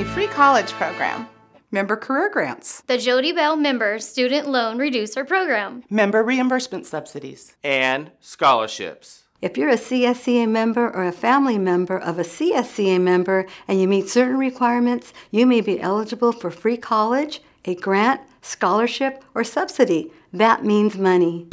a free college program. Member career grants. The Jody Bell Member Student Loan Reducer Program. Member reimbursement subsidies. And scholarships. If you're a CSEA member or a family member of a CSEA member and you meet certain requirements, you may be eligible for free college, a grant, scholarship, or subsidy. That means money.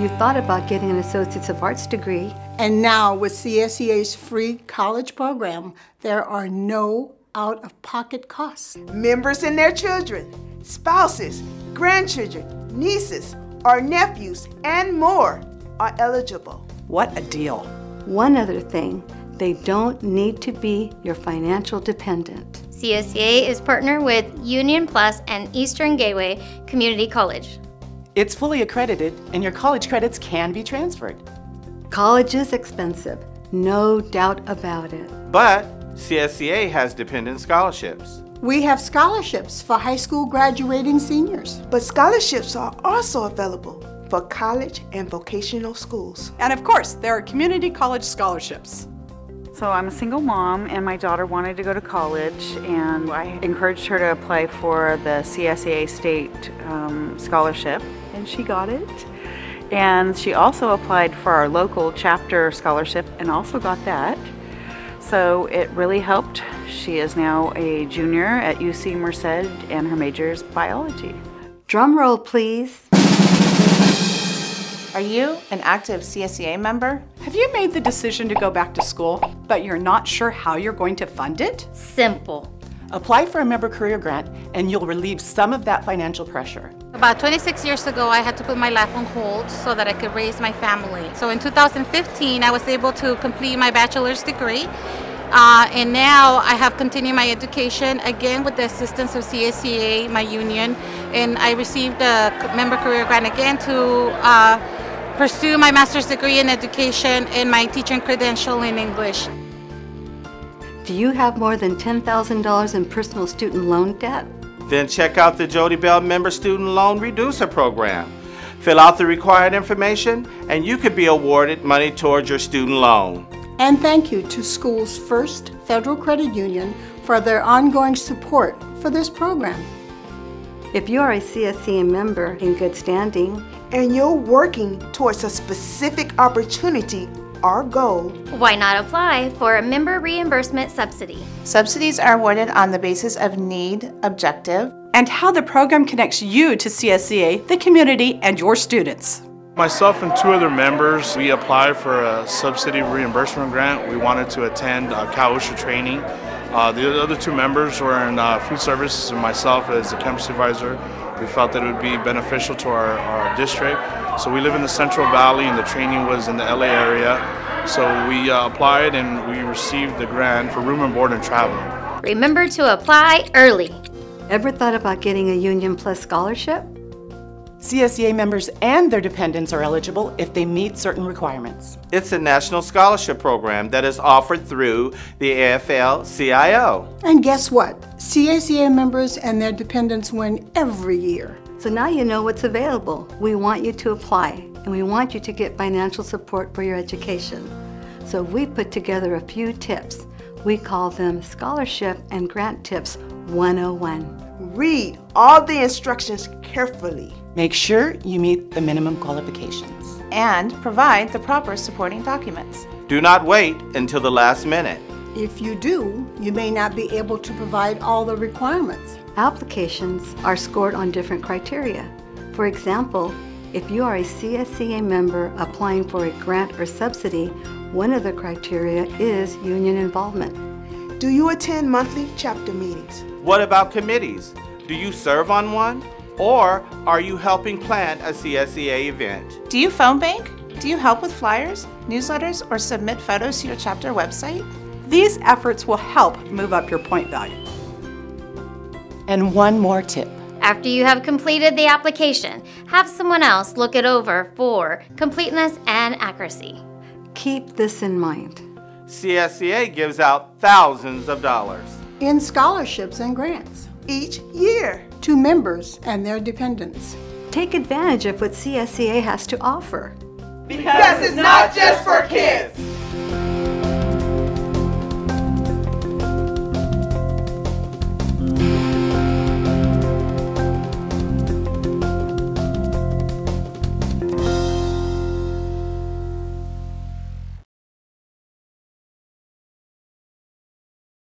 You thought about getting an Associates of Arts degree. And now, with CSEA's free college program, there are no out of pocket costs. Members and their children, spouses, grandchildren, nieces, or nephews, and more are eligible. What a deal! One other thing they don't need to be your financial dependent. CSEA is partnered with Union Plus and Eastern Gateway Community College. It's fully accredited, and your college credits can be transferred. College is expensive, no doubt about it. But CSEA has dependent scholarships. We have scholarships for high school graduating seniors. But scholarships are also available for college and vocational schools. And of course, there are community college scholarships. So I'm a single mom and my daughter wanted to go to college and I encouraged her to apply for the CSEA state um, scholarship and she got it. And she also applied for our local chapter scholarship and also got that. So it really helped. She is now a junior at UC Merced and her major is biology. Drum roll, please. Are you an active CSEA member? Have you made the decision to go back to school, but you're not sure how you're going to fund it? Simple. Apply for a member career grant and you'll relieve some of that financial pressure. About 26 years ago, I had to put my life on hold so that I could raise my family. So in 2015, I was able to complete my bachelor's degree. Uh, and now I have continued my education again with the assistance of CSEA, my union, and I received a member career grant again to uh, pursue my master's degree in education and my teaching credential in English. Do you have more than $10,000 in personal student loan debt? Then check out the Jody Bell Member Student Loan Reducer Program. Fill out the required information and you could be awarded money towards your student loan. And thank you to SchoolsFirst Federal Credit Union for their ongoing support for this program. If you are a CSEA member in good standing and you're working towards a specific opportunity or goal, why not apply for a member reimbursement subsidy? Subsidies are awarded on the basis of need, objective, and how the program connects you to CSEA, the community, and your students. Myself and two other members, we applied for a subsidy reimbursement grant. We wanted to attend uh, Cal OSHA training. Uh, the other two members were in uh, food services and myself as the campus supervisor. We felt that it would be beneficial to our, our district. So we live in the Central Valley and the training was in the LA area. So we uh, applied and we received the grant for room and board and travel. Remember to apply early. Ever thought about getting a Union Plus scholarship? CSEA members and their dependents are eligible if they meet certain requirements. It's a national scholarship program that is offered through the AFL-CIO. And guess what? CSEA members and their dependents win every year. So now you know what's available. We want you to apply, and we want you to get financial support for your education. So we put together a few tips. We call them Scholarship and Grant Tips 101. Read all the instructions carefully. Make sure you meet the minimum qualifications. And provide the proper supporting documents. Do not wait until the last minute. If you do, you may not be able to provide all the requirements. Applications are scored on different criteria. For example, if you are a CSEA member applying for a grant or subsidy, one of the criteria is union involvement. Do you attend monthly chapter meetings? What about committees? Do you serve on one? Or are you helping plan a CSEA event? Do you phone bank? Do you help with flyers, newsletters, or submit photos to your chapter website? These efforts will help move up your point value. And one more tip. After you have completed the application, have someone else look it over for completeness and accuracy. Keep this in mind. CSEA gives out thousands of dollars in scholarships and grants each year to members and their dependents. Take advantage of what CSEA has to offer. Because it's not just for kids.